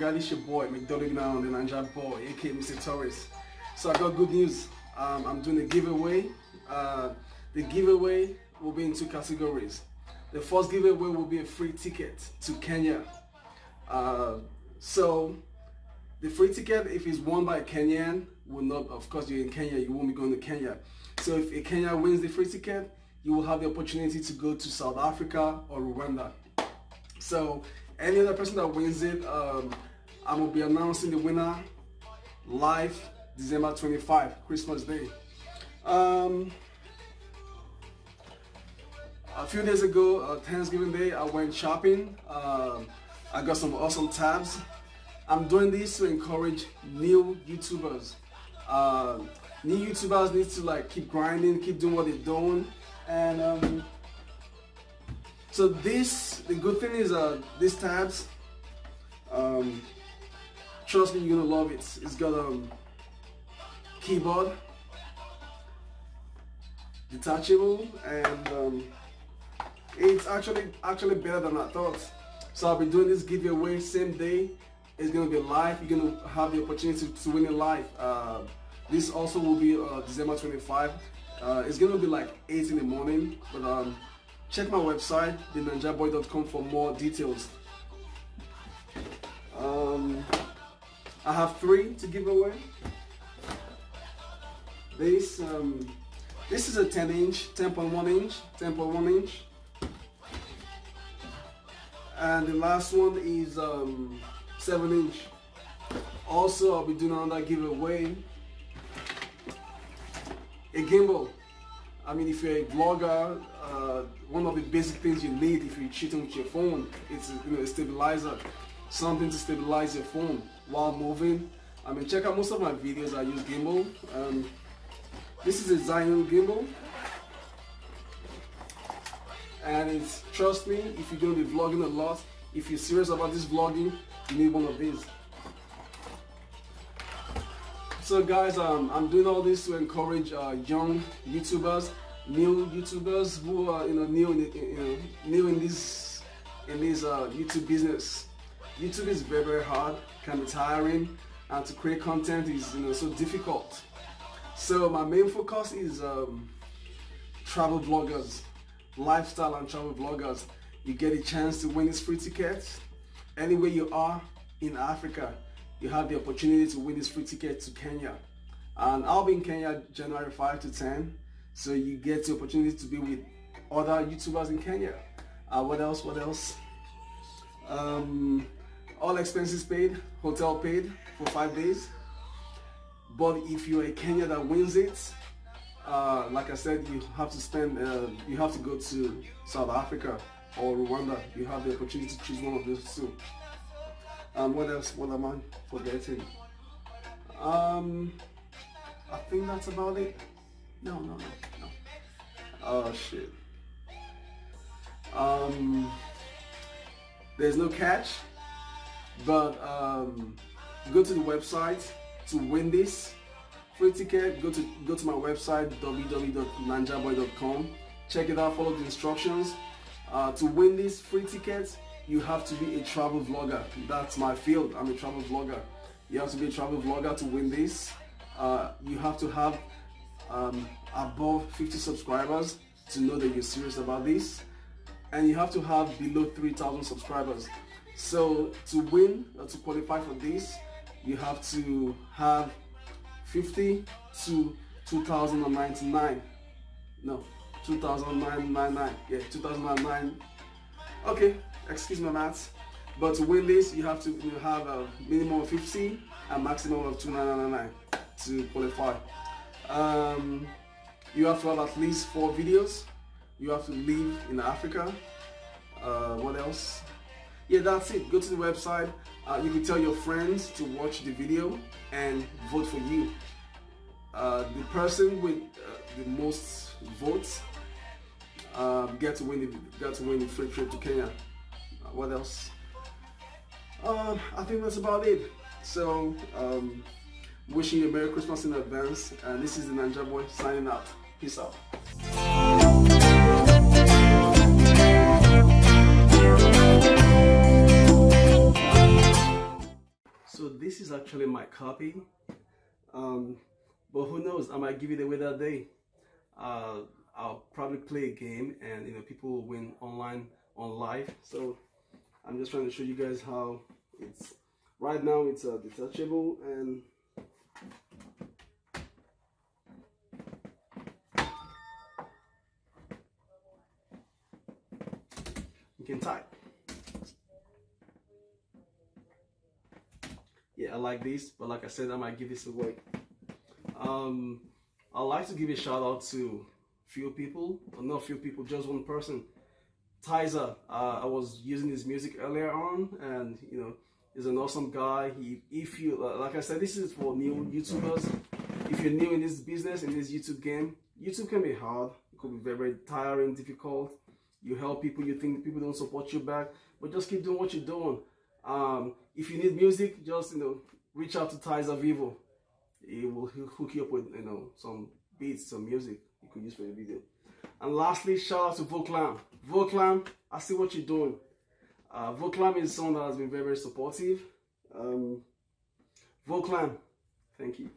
Guys? It's your boy, McDonald now, the 9jaboy, aka Mr. Torres. So I got good news. Um, I'm doing a giveaway. Uh, the giveaway will be in two categories. The first giveaway will be a free ticket to Kenya. Uh, so the free ticket, if it's won by a Kenyan, will not, of course, you're in Kenya, you won't be going to Kenya. So if a Kenya wins the free ticket, you will have the opportunity to go to South Africa or Rwanda. So any other person that wins it, um, I will be announcing the winner live December 25, Christmas Day. Um, a few days ago, uh, Thanksgiving Day, I went shopping. Uh, I got some awesome tabs. I'm doing this to encourage new YouTubers. Uh, new YouTubers need to like keep grinding, keep doing what they're doing, and um, so this, the good thing is uh, these tabs, um, trust me, you're gonna love it. It's got um keyboard, detachable, and um, it's actually actually better than I thought. So I'll be doing this giveaway same day. It's gonna be live. You're gonna have the opportunity to, to win it live. Uh, this also will be uh, December 25. Uh, it's gonna be like 8 in the morning, but um, check my website, the9jaboy.com for more details. Um, I have three to give away. This um, this is a 10 inch, 10.1 inch, 10.1 inch. And the last one is um, 7 inch. Also, I'll be doing another giveaway. A gimbal. I mean, if you're a vlogger, uh, one of the basic things you need if you're cheating with your phone, it's you know, a stabilizer. Something to stabilize your phone while moving. I mean, check out most of my videos, I use gimbal. Um, this is a Zhiyun gimbal. And it's, trust me, if you're to be vlogging a lot, if you're serious about this vlogging, you need one of these. So guys, um, I'm doing all this to encourage uh, young YouTubers, new YouTubers who are you know new in you know new in this in this uh, YouTube business. YouTube is very very hard, can be tiring, and to create content is you know so difficult. So my main focus is um, travel vloggers, lifestyle and travel vloggers. You get a chance to win this free ticket anywhere you are in Africa you have the opportunity to win this free ticket to Kenya. And I'll be in Kenya January 5 to 10. So you get the opportunity to be with other YouTubers in Kenya. Uh, what else? What else? Um, all expenses paid, hotel paid for five days. But if you're a Kenya that wins it, uh, like I said, you have to spend, uh, you have to go to South Africa or Rwanda. You have the opportunity to choose one of those two. Um, what else? What am I forgetting? Um, I think that's about it. No, no, no, no. Oh shit. Um, there's no catch, but um, go to the website to win this free ticket. Go to go to my website www.9jaboy.com. Check it out. Follow the instructions. Uh, to win this free ticket, you have to be a travel vlogger. That's my field. I'm a travel vlogger. You have to be a travel vlogger to win this. Uh, you have to have um, above 50 subscribers to know that you're serious about this. And you have to have below 3,000 subscribers. So to win or to qualify for this, you have to have 50 to 2099. No, 2099. Yeah, 2009. Okay, excuse my maths. But to win this, you have to you have a minimum of 50 and maximum of 2999 to qualify. Um, you have to have at least four videos. You have to live in Africa. Uh, what else? Yeah, that's it. Go to the website. Uh, you can tell your friends to watch the video and vote for you. Uh, the person with uh, the most votes uh, get to win the get to win the free trip to Kenya. Uh, what else? Uh, I think that's about it. So, um, wishing you a Merry Christmas in advance. And this is the 9jaboy signing out. Peace out. Actually my copy. Um, but who knows? I might give it away that day. Uh, I'll probably play a game, and you know, people will win online on live. So I'm just trying to show you guys how it's. Right now, it's uh, detachable and. Yeah, I like this, but like I said, I might give this away. Um, I'd like to give a shout out to few people, or not few people, just one person. Tizer, uh, I was using his music earlier on, and you know, he's an awesome guy. He, if you, uh, like I said, this is for new YouTubers. If you're new in this business, in this YouTube game, YouTube can be hard. It could be very, very tiring, difficult. You help people, you think people don't support you back, but just keep doing what you're doing. Um, if you need music, just you know, reach out to Tizer Vivo. He will hook you up with you know some beats, some music you could use for your video. And lastly, shout out to Voclam. Voclam, I see what you're doing. Uh, Voclam is someone that has been very, very supportive. Um, Voclam, thank you.